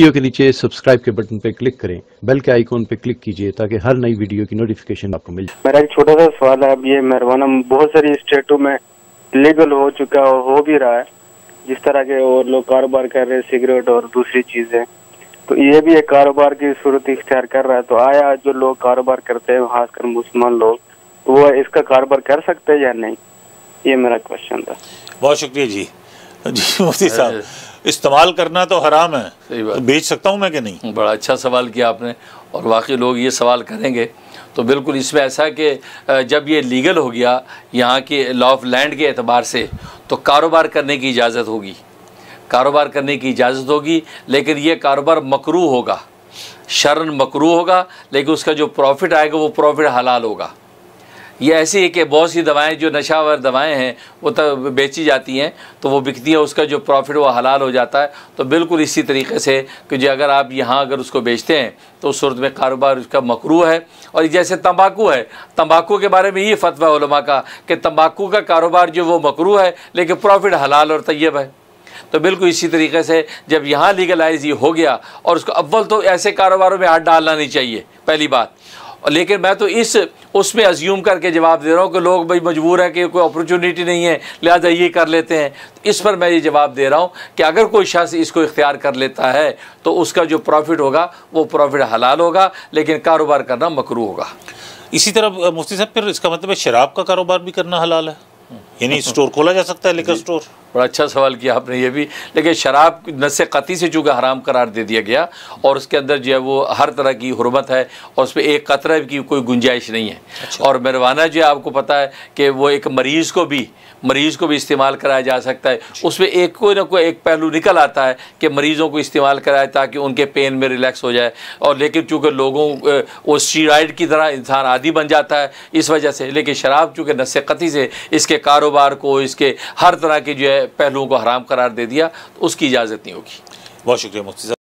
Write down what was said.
Video کے نیچے subscribe کے بٹن پہ کلک کریں بیل کے آئیکن پہ کلک کیجیے تاکہ ہر نئی ویڈیو کی نوٹیفیکیشن آپ کو مل جائے۔ میرا ایک چھوٹا سا سوال ہے اب یہ مہربانہ بہت ساری اسٹیٹوں میں لیگل ہو چکا اور ہو بھی رہا ہے جس طرح کے اور لوگ کاروبار کر رہے ہیں سگریٹ اور دوسری چیزیں۔ تو یہ بھی ایک کاروبار کی صورت اختیار کر رہا ہے۔ تو آیا جو لوگ کاروبار کرتے ہیں خاص کر مسلمان لوگ تو وہ اس کا کاروبار کر سکتے ہیں یا نہیں؟ یہ میرا کوشچن تھا۔ بہت شکریہ جی۔ جی مفتی صاحب استعمال کرنا تو حرام ہے. صحیح بات. تو بیچ سکتا ہوں میں کہ نہیں؟ بڑا اچھا سوال کیا آپ نے اور واقعی لوگ یہ سوال کریں گے تو بالکل اس میں ایسا ہے کہ جب یہ لیگل ہو گیا یہاں کے لا آف لینڈ کے اعتبار سے تو کاروبار کرنے کی اجازت ہوگی. کاروبار کرنے کی اجازت ہوگی لیکن یہ کاروبار مکرو ہوگا. شرن مکرو ہوگا لیکن اس کا جو پروفٹ آئے گا وہ پروفٹ حلال ہوگا. یہ ایسی ہے کہ بہت سی دوائیں جو نشہ ور دوائیں ہیں، وہ تو بیچی جاتی ہیں، تو وہ بکتی ہیں، اس کا جو پروفٹ وہ حلال ہو جاتا ہے۔ تو بالکل اسی طریقے سے کہ جو اگر آپ یہاں اگر اس کو بیچتے ہیں، تو اس صورت میں کاروبار اس کا مکرو ہے۔ اور جیسے تمباکو ہے، تمباکو کے بارے میں یہ فتویٰ علماء کا کہ تمباکو کا کاروبار جو وہ مکرو ہے، لیکن پروفٹ حلال اور طیب ہے۔ تو بالکل اسی طریقے سے جب یہاں لیگلائز یہ ہو گیا، اور اس کو اول تو ایسے کاروباروں میں ہاتھ ڈالنا نہیں چاہیے، پہلی بات۔ لیکن میں تو اس اس میں ازیوم کر کے جواب دے رہا ہوں کہ لوگ بھائی مجبور ہیں کہ کوئی اپرچونیٹی نہیں ہے لہٰذا یہ کر لیتے ہیں۔ اس پر میں یہ جواب دے رہا ہوں کہ اگر کوئی شخص اس کو اختیار کر لیتا ہے تو اس کا جو پروفٹ ہوگا وہ پروفٹ حلال ہوگا لیکن کاروبار کرنا مکرو ہوگا۔ اسی طرح مفتی صاحب پھر اس کا مطلب ہے شراب کا کاروبار بھی کرنا حلال ہے؟ یعنی اسٹور کھولا جا سکتا ہے لیکر اسٹور بڑا اچھا سوال کیا آپ نے یہ بھی۔ لیکن شراب نس قطعی سے چونکہ حرام قرار دے دیا گیا اور اس کے اندر جو ہے وہ ہر طرح کی حرمت ہے اور اس پہ ایک قطرہ کی کوئی گنجائش نہیں ہے۔ اور مروانہ جو ہے آپ کو پتہ ہے کہ وہ ایک مریض کو بھی مریض کو بھی استعمال کرایا جا سکتا ہے۔ اس میں ایک کوئی نہ کوئی ایک پہلو نکل آتا ہے کہ مریضوں کو استعمال کرائے تاکہ ان کے پین میں ریلیکس ہو جائے۔ اور لیکن چونکہ لوگوں وہ اسٹیرائڈ کی طرح انسان عادی بن جاتا ہے اس وجہ سے لیکن شراب چونکہ نس قطعی سے اس کے کاروبار کو اس کے ہر طرح کے جو ہے پہلوؤں کو حرام قرار دے دیا، تو اس کی اجازت نہیں ہوگی۔ بہت شکریہ مفتی صاحب۔